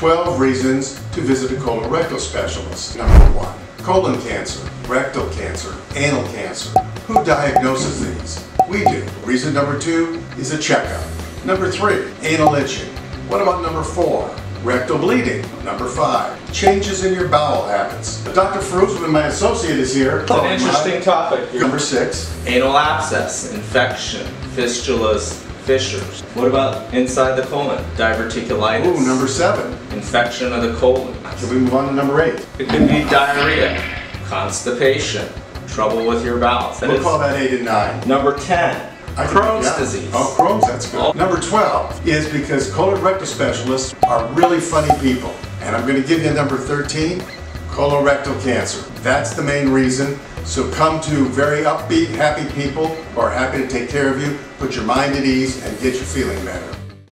12 reasons to visit a colorectal specialist. Number one, colon cancer, rectal cancer, anal cancer. Who diagnoses these? We do. Reason number two is a checkup. Number three, anal itching. What about number four? Rectal bleeding. Number five, changes in your bowel habits. Dr. Firoozmand, my associate, is here. It's an interesting topic. Number six, Anal abscess, infection, fistulas, fissures. What about inside the colon? Diverticulitis. ooh, number seven. Infection of the colon. Can we move on to number eight? It could be diarrhea, constipation, trouble with your bowels. That We'll is call that eight and nine. number 10. I Crohn's yeah. disease. Oh, Crohn's, that's good. Oh. Number 12 is because colorectal specialists are really funny people. And I'm going to give you number 13, colorectal cancer. That's the main reason. So come to very upbeat, happy people who are happy to take care of you, put your mind at ease, and get you feeling better.